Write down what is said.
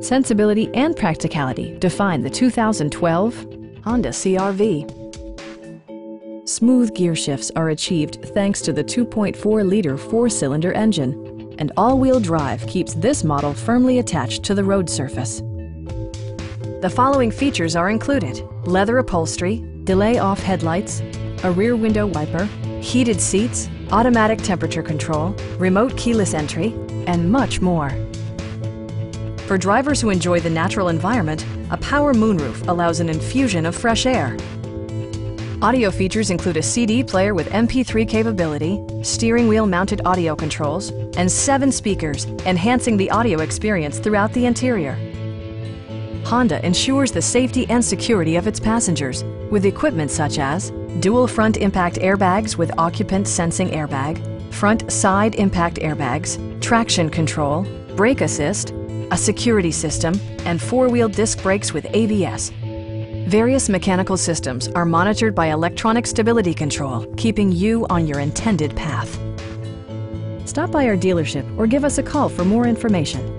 Sensibility and practicality define the 2012 Honda CRV. Smooth gear shifts are achieved thanks to the 2.4-liter four-cylinder engine, and all-wheel drive keeps this model firmly attached to the road surface. The following features are included. Leather upholstery, delay-off headlights, a rear window wiper, heated seats, automatic temperature control, remote keyless entry, and much more. For drivers who enjoy the natural environment, a power moonroof allows an infusion of fresh air. Audio features include a CD player with MP3 capability, steering wheel mounted audio controls, and seven speakers, enhancing the audio experience throughout the interior. Honda ensures the safety and security of its passengers with equipment such as dual front impact airbags with occupant sensing airbag, front side impact airbags, traction control, brake assist, a security system, and four-wheel disc brakes with ABS. Various mechanical systems are monitored by electronic stability control, keeping you on your intended path. Stop by our dealership or give us a call for more information.